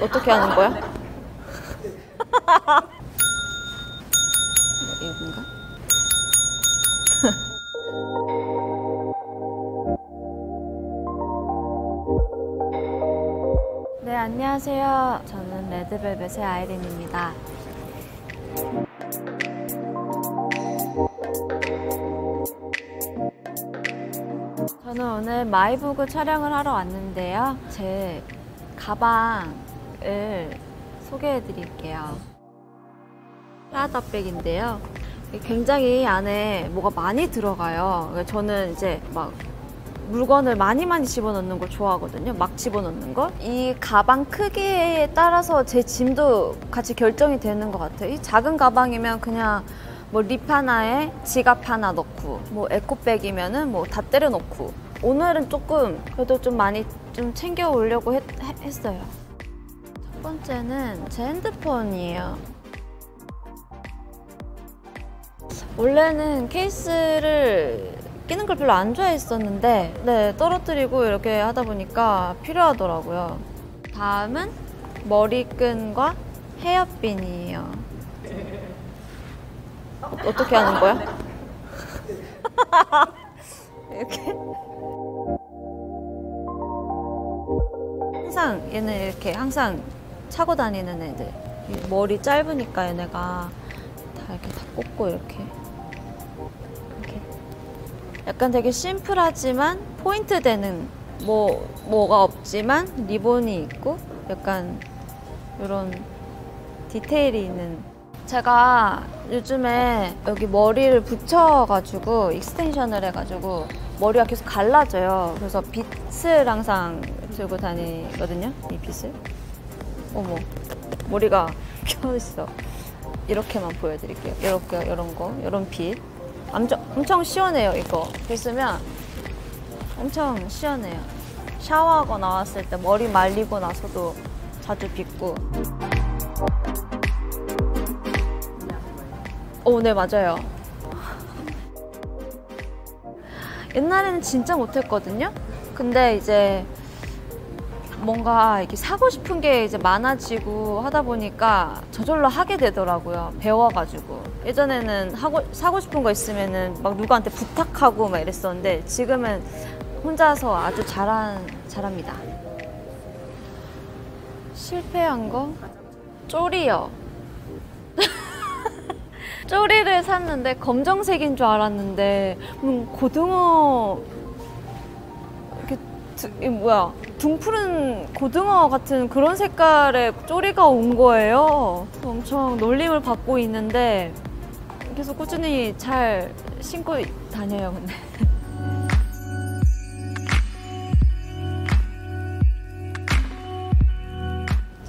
어떻게 하는 거야? 이건가? 네, 안녕하세요. 저는 레드벨벳의 아이린입니다. 저는 오늘 마이부그 촬영을 하러 왔는데요. 제 가방 을 소개해 드릴게요. 프라다백인데요. 굉장히 안에 뭐가 많이 들어가요. 저는 이제 막 물건을 많이 많이 집어넣는 걸 좋아하거든요. 막 집어넣는 거. 이 가방 크기에 따라서 제 짐도 같이 결정이 되는 것 같아요. 이 작은 가방이면 그냥 뭐립 하나에 지갑 하나 넣고, 뭐 에코백이면은 뭐 다 때려 넣고. 오늘은 조금 그래도 좀 많이 좀 챙겨 오려고 했, 했어요. 첫 번째는 제 핸드폰이에요. 원래는 케이스를 끼는 걸 별로 안 좋아했었는데 네 떨어뜨리고 이렇게 하다 보니까 필요하더라고요 다음은 머리끈과 헤어핀이에요 어떻게 하는 거야? 이렇게 항상 얘는 이렇게 항상 차고 다니는 애들 머리 짧으니까 얘네가 다 이렇게 다 꽂고 이렇게 이렇게 약간 되게 심플하지만 포인트 되는 뭐 뭐가 없지만 리본이 있고 약간 이런 디테일이 있는 제가 요즘에 여기 머리를 붙여가지고 extension을 해가지고 머리가 계속 갈라져요. 그래서 빗을 항상 들고 다니거든요. 이 빗을. 어머, 머리가 껴있어. 이렇게만 보여드릴게요. 이렇게 이런 거, 이런 빗. 엄청, 엄청 시원해요. 이거 빗으면 엄청 시원해요. 샤워하고 나왔을 때 머리 말리고 나서도 자주 빗고. 오, 네 맞아요. 옛날에는 진짜 못했거든요. 근데 이제 뭔가 이렇게 사고 싶은 게 이제 많아지고 하다 보니까 저절로 하게 되더라고요. 배워가지고. 예전에는 하고, 사고 싶은 거 있으면은 막 누구한테 부탁하고 막 이랬었는데 지금은 혼자서 아주 잘한, 잘합니다. 실패한 거? 쪼리요. 쪼리를 샀는데 검정색인 줄 알았는데 음, 고등어 이렇게 두, 이 뭐야 둥푸른 고등어 같은 그런 색깔의 쪼리가 온 거예요. 엄청 놀림을 받고 있는데 계속 꾸준히 잘 신고 다녀요. 근데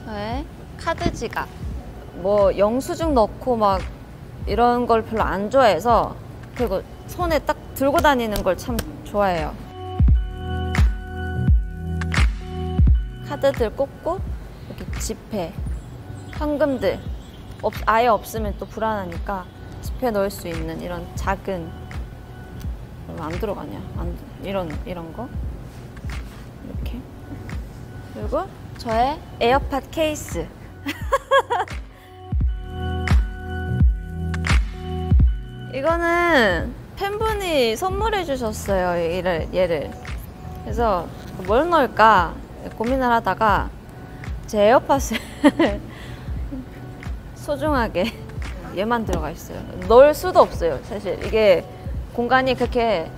저의 카드 지갑 뭐 영수증 넣고 막 이런 걸 별로 안 좋아해서 그리고 손에 딱 들고 다니는 걸 참 좋아해요. 카드들 꽂고 이렇게 지폐, 현금들 없, 아예 없으면 또 불안하니까 지폐 넣을 수 있는 이런 작은 안 들어가냐? 안, 이런 이런 거 이렇게 그리고 저의 에어팟 케이스. 이거는 팬분이 선물해 주셨어요 얘를, 얘를 그래서 뭘 넣을까 고민을 하다가 제 에어팟을 소중하게 얘만 들어가 있어요. 넣을 수도 없어요 사실. 이게 공간이 그렇게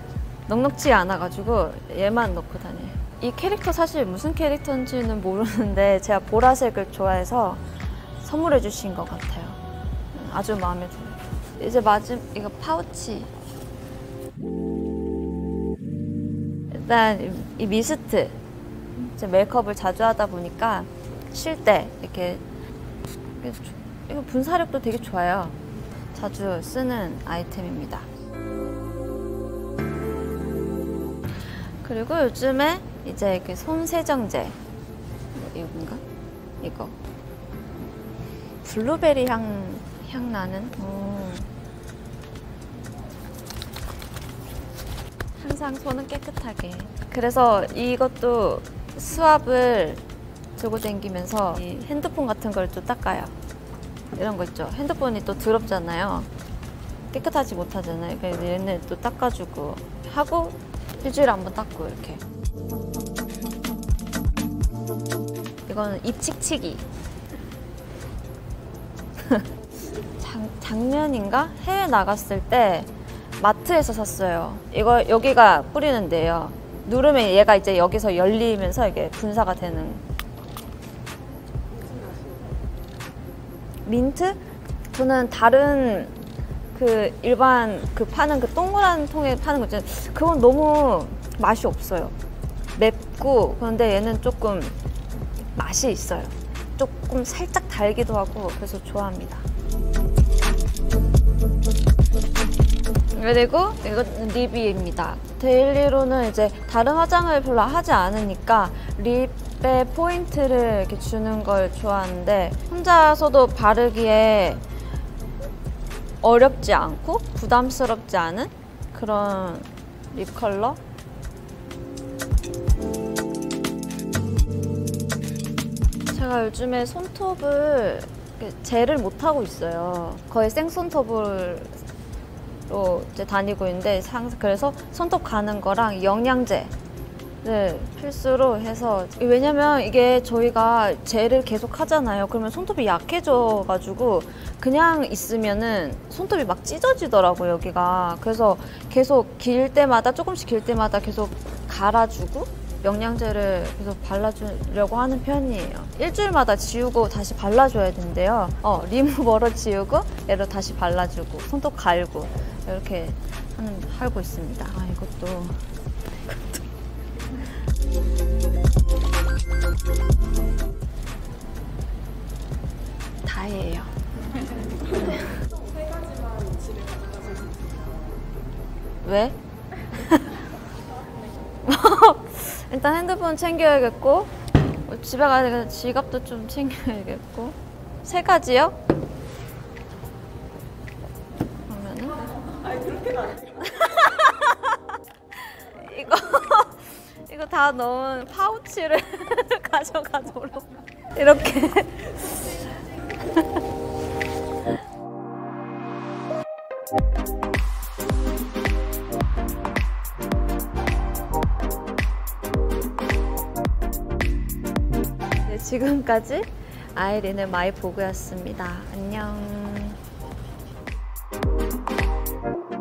넉넉지 않아 가지고 얘만 넣고 다녀요. 이 캐릭터 사실 무슨 캐릭터인지는 모르는데 제가 보라색을 좋아해서 선물해 주신 것 같아요. 아주 마음에 들어요. 이제 마지막 이거 파우치. 일단 이 미스트 이제 메이크업을 자주 하다 보니까 쉴 때 이렇게 이거 분사력도 되게 좋아요. 자주 쓰는 아이템입니다. 그리고 요즘에 이제 이렇게 손 세정제 이건가? 이거. 블루베리 향, 향 나는? 오. 항상 손은 깨끗하게. 그래서 이것도 수압을 들고 다니면서 이 핸드폰 같은 걸 또 닦아요. 이런 거 있죠. 핸드폰이 또 더럽잖아요. 깨끗하지 못하잖아요. 그래서 얘네 또 닦아주고 하고 일주일에 한 번 닦고 이렇게. 이거는 입칙치기. 작, 작년인가 해외 나갔을 때 마트에서 샀어요. 이거 여기가 뿌리는 데요. 누르면 얘가 이제 여기서 열리면서 이게 분사가 되는 민트? 저는 다른 그 일반 그 파는 그 동그란 통에 파는 거 있잖아요. 그건 너무 맛이 없어요. 맵고 그런데 얘는 조금 맛이 있어요. 조금 살짝 달기도 하고 그래서 좋아합니다. 그리고 이건 lip입니다. daily로는 이제 다른 화장을 별로 하지 않으니까 lip에 포인트를 이렇게 주는 걸 좋아하는데 혼자서도 바르기에 어렵지 않고 부담스럽지 않은 그런 lip 컬러 제가 요즘에 손톱을 젤을 못 하고 있어요. 거의 생손톱으 로 이제 다니고 있는데 상- 그래서 손톱 가는 거랑 영양제를 필수로 해서 왜냐면 이게 저희가 젤을 계속 하잖아요. 그러면 손톱이 약해져 가지고 그냥 있으면은 손톱이 막 찢어지더라고요 여기가. 그래서 계속 길 때마다 조금씩 길 때마다 계속 갈아주고 영양제를 계속 발라주려고 하는 편이에요. 일주일마다 지우고 다시 발라줘야 된대요. 어, 리무버로 지우고 얘를 다시 발라주고 손톱 갈고 이렇게 하는 하고 있습니다. 아 이것도 다예요. 왜? 일단 핸드폰 챙겨야겠고 어, 집에 가야 지갑도 좀 챙겨야겠고 세 가지요? 이거 이거 다 넣은 파우치를 가져가도록 이렇게 네, 지금까지 아이린의 마이보그였습니다. 안녕. Thank you.